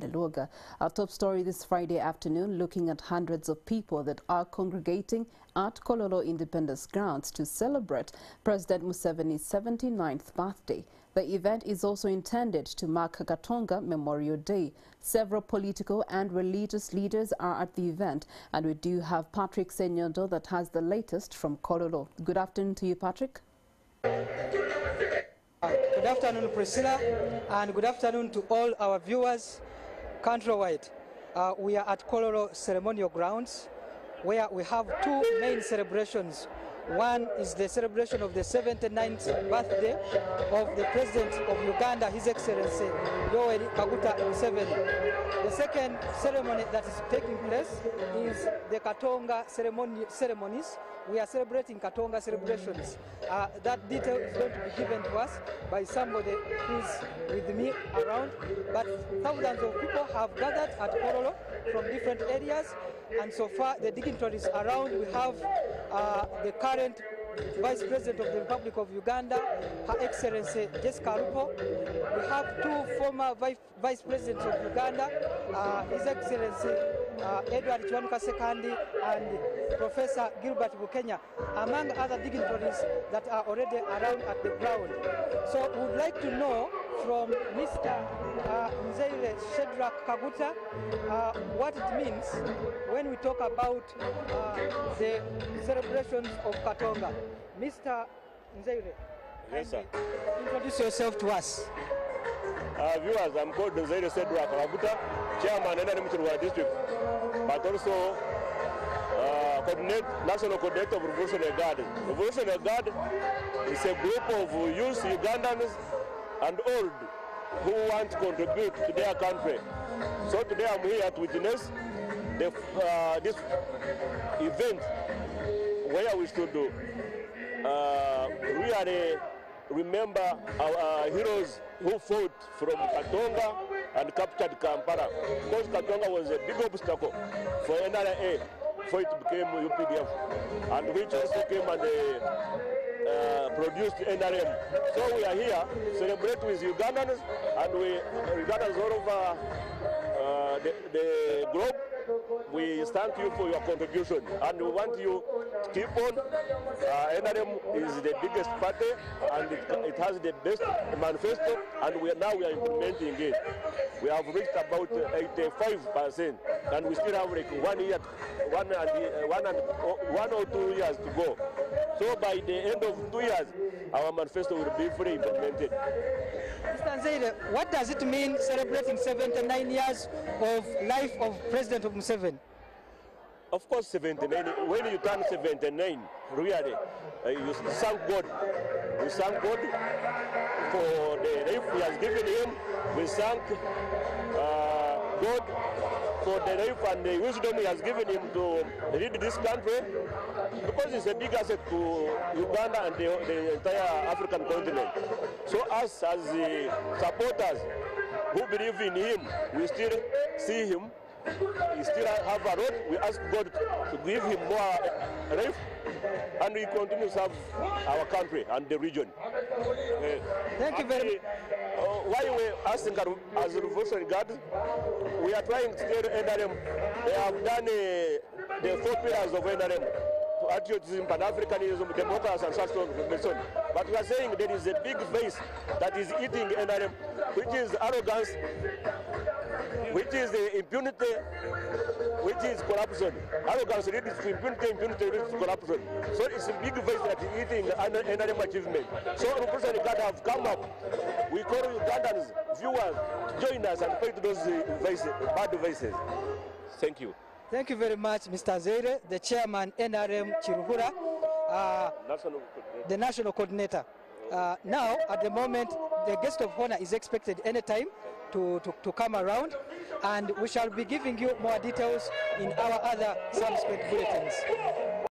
Luoga. Our top story this Friday afternoon looking at hundreds of people that are congregating at Kololo Independence Grounds to celebrate President Museveni's 79th birthday. The event is also intended to mark Katonga Memorial Day. Several political and religious leaders are at the event and we do have Patrick Ssenyondo that has the latest from Kololo. Good afternoon to you, Patrick. Good afternoon, Priscilla, and good afternoon to all our viewers countrywide. Uh, we are at Kololo Ceremonial Grounds, where we have two main celebrations. One is the celebration of the 79th birthday of the President of Uganda, His Excellency Yoweri Kaguta Museveni. The second ceremony that is taking place is the Katonga ceremony, ceremonies. We are celebrating Katonga celebrations. Uh, that detail is going to be given to us by somebody who's with me around. But thousands of people have gathered at Kololo from different areas. And so far, the dignitaries around, we have uh, the current Vice President of the Republic of Uganda, Her Excellency Jessica Rupo. We have two former Vice, Vice Presidents of Uganda, uh, His Excellency uh, Edward Kiwanuka Sekandi and Professor Gilbert Bukenya, among other dignitaries that are already around at the ground. So we would like to know from Mr. Uh, Nzeire Shedrack Kaguta uh, what it means when we talk about uh, the celebrations of Katonga. Mr. Nzeire, Yes, sir. introduce yourself to us. Uh, viewers, I'm called Zaire Sedra Kawaguta, Chairman and Muturwa District, but also uh, coordinate, National Coordinator of Revolutionary Guard. Revolutionary Guard is a group of youth Ugandans and old who want to contribute to their country. So today I'm here to witness the, uh, this event where we should do uh, really remember our uh, heroes who fought from Katonga and captured Kampala. Because Katonga was a big obstacle for NRA before it became UPDF, and which also came and uh, produced NRM. So we are here celebrate with Ugandans and we Ugandans all over uh, the, the globe. We thank you for your contribution and we want you to keep on. Uh, NRM is the biggest party and it, it has the best manifesto and we are, now we are implementing it. We have reached about 85% and we still have like one year, one, and, one, and, one or two years to go. So by the end of two years, our manifesto will be fully implemented. Mr. Nzeire, what does it mean celebrating 79 years of life of President of Museveni? Of course, 79, when you turn 79, really, uh, you thank God. We thank God for the life He has given him. We thank uh, God for the life and the wisdom He has given him to lead this country because it's a big asset to Uganda and the, the entire African continent. So us as the supporters who believe in him, we still see him we still have a road. We ask God to give him more life and we continue to serve our country and the region. Thank you very much. Why we asking as Revolutionary Guard, we are trying to tell NRM, they have done uh, the four pillars of NRM, patriotism, Pan-Africanism, democracy and social transformation. But we are saying there is a big face that is eating NRM, which is arrogance, which is uh, impunity, which is corruption. Arrogance leads to impunity, impunity leads to corruption. So it's a big face that is eating an NRM achievement. So Revolutionary Guard have come up. We call Ugandans, viewers, join us and fight those uh, vices, bad vices. Thank you. Thank you very much, Mr. Nzeire, the chairman NRM Kiruhura, uh, National the national coordinator. Uh, now, at the moment, the guest of honor is expected anytime to, to, to come around, and we shall be giving you more details in our other subsequent bulletins.